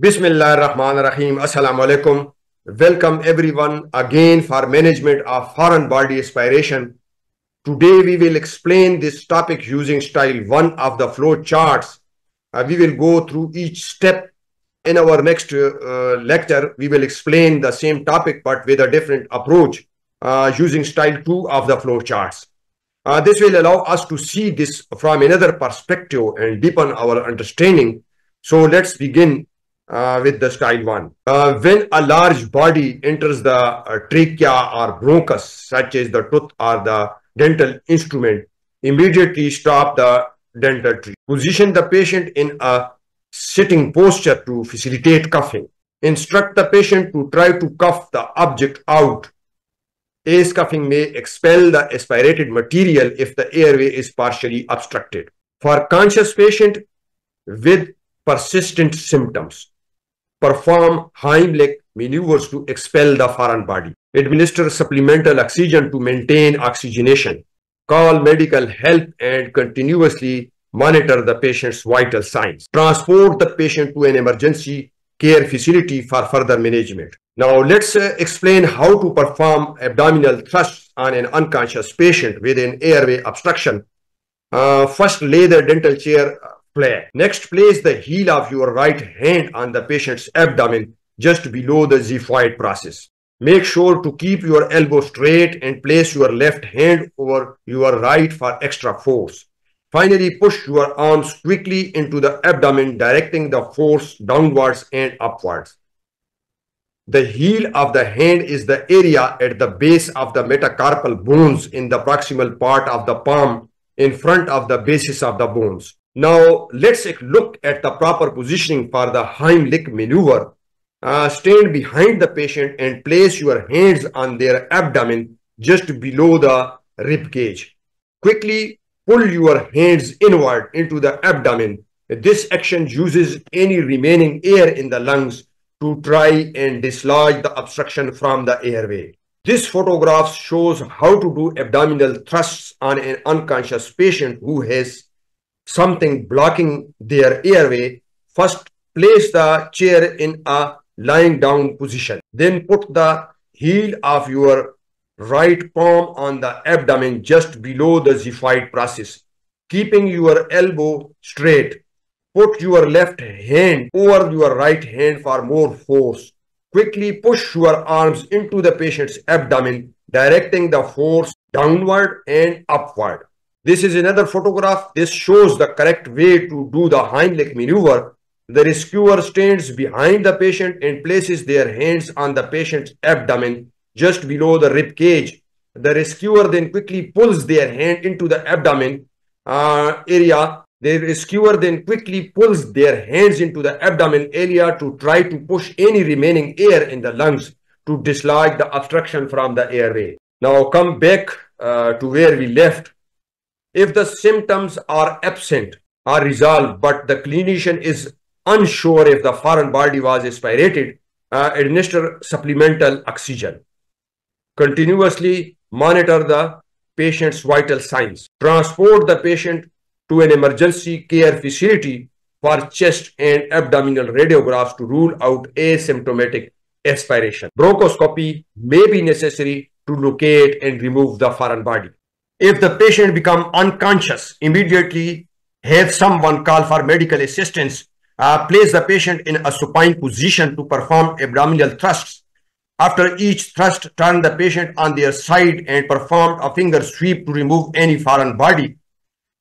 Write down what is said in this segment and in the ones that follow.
Bismillah ar-Rahman ar-Rahim. Assalamu alaikum. Welcome everyone again for management of foreign body aspiration. Today we will explain this topic using style 1 of the flow charts. Uh, we will go through each step. In our next uh, lecture, we will explain the same topic but with a different approach uh, using style 2 of the flow charts. Uh, this will allow us to see this from another perspective and deepen our understanding. So let's begin uh, with the style one. Uh, when a large body enters the uh, trachea or bronchus, such as the tooth or the dental instrument, immediately stop the dentistry. Position the patient in a sitting posture to facilitate cuffing. Instruct the patient to try to cuff the object out. Ace cuffing may expel the aspirated material if the airway is partially obstructed. For conscious patient with persistent symptoms, perform Heimlich maneuvers to expel the foreign body. Administer supplemental oxygen to maintain oxygenation. Call medical help and continuously monitor the patient's vital signs. Transport the patient to an emergency care facility for further management. Now let's uh, explain how to perform abdominal thrusts on an unconscious patient with an airway obstruction. Uh, first, lay the dental chair flat. Next, place the heel of your right hand on the patient's abdomen just below the xiphoid process. Make sure to keep your elbow straight and place your left hand over your right for extra force. Finally, push your arms quickly into the abdomen, directing the force downwards and upwards. The heel of the hand is the area at the base of the metacarpal bones in the proximal part of the palm in front of the basis of the bones. Now, let's look at the proper positioning for the Heimlich maneuver. Uh, stand behind the patient and place your hands on their abdomen just below the rib cage. Quickly pull your hands inward into the abdomen. This action uses any remaining air in the lungs to try and dislodge the obstruction from the airway. This photograph shows how to do abdominal thrusts on an unconscious patient who has something blocking their airway, first place the chair in a lying down position. Then put the heel of your right palm on the abdomen just below the xiphoid process, keeping your elbow straight. Put your left hand over your right hand for more force. Quickly push your arms into the patient's abdomen, directing the force downward and upward. This is another photograph. This shows the correct way to do the Heimlich maneuver. The rescuer stands behind the patient and places their hands on the patient's abdomen just below the rib cage. The rescuer then quickly pulls their hand into the abdomen uh, area. The rescuer then quickly pulls their hands into the abdomen area to try to push any remaining air in the lungs to dislodge the obstruction from the airway. Now come back uh, to where we left. If the symptoms are absent or resolved, but the clinician is unsure if the foreign body was aspirated, uh, administer supplemental oxygen. Continuously monitor the patient's vital signs. Transport the patient to an emergency care facility for chest and abdominal radiographs to rule out asymptomatic aspiration. Bronchoscopy may be necessary to locate and remove the foreign body. If the patient become unconscious, immediately have someone call for medical assistance. Uh, place the patient in a supine position to perform abdominal thrusts. After each thrust, turn the patient on their side and perform a finger sweep to remove any foreign body.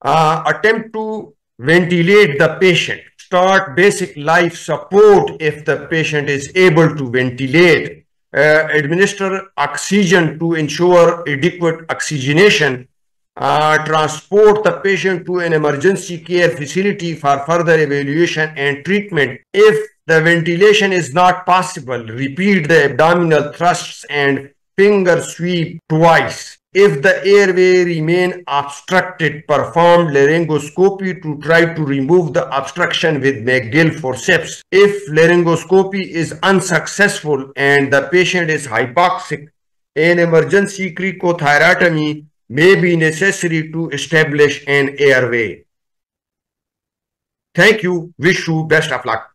Uh, attempt to ventilate the patient. Start basic life support if the patient is able to ventilate. Uh, administer oxygen to ensure adequate oxygenation uh, transport the patient to an emergency care facility for further evaluation and treatment. If the ventilation is not possible, repeat the abdominal thrusts and finger sweep twice. If the airway remain obstructed, perform laryngoscopy to try to remove the obstruction with Magill forceps. If laryngoscopy is unsuccessful and the patient is hypoxic, an emergency cricothyrotomy may be necessary to establish an airway. Thank you. Wish you best of luck.